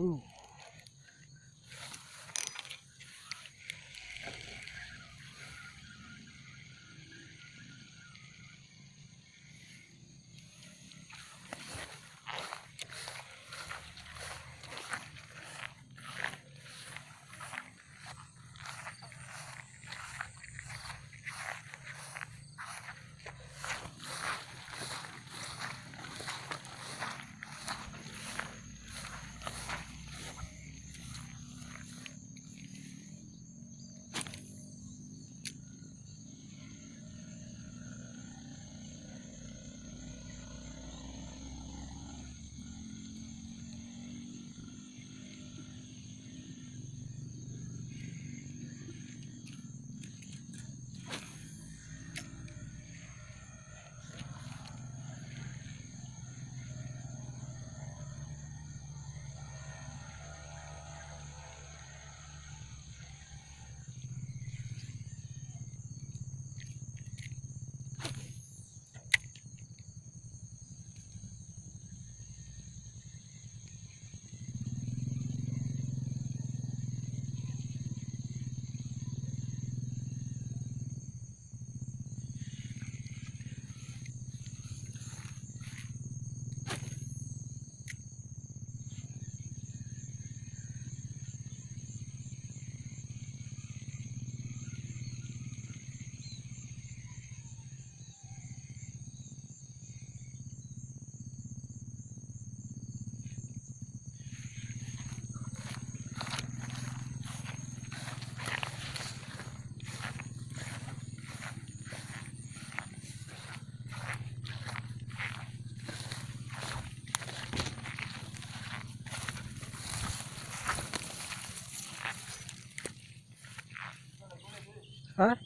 Ooh. Hah?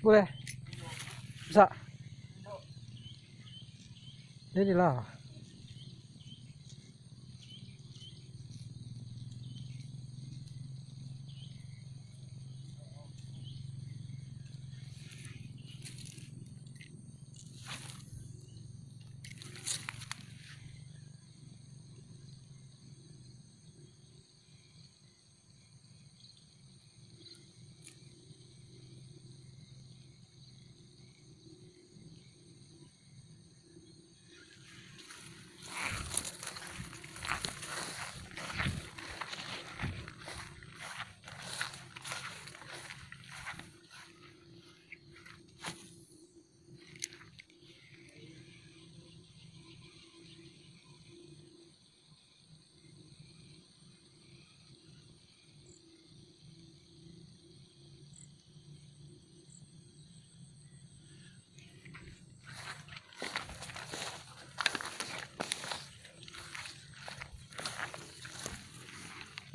Boleh? Bisa? Inilah.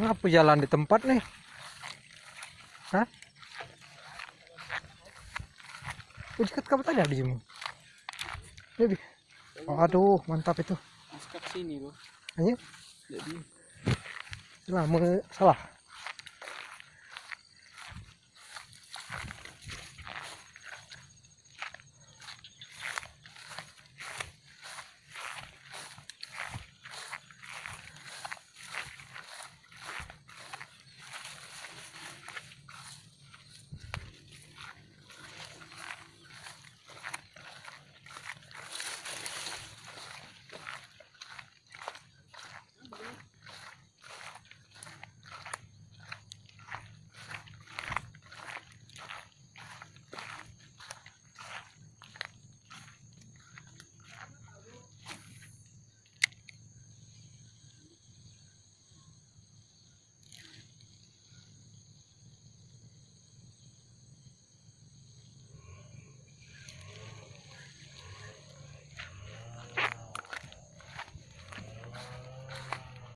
Ngapa jalan di tempat nih? Hah? Ujikat kamu tadi di sini. Lebih. Oh, aduh, mantap itu. Masuk sini, Bro. Ayo, Jadi, lama salah.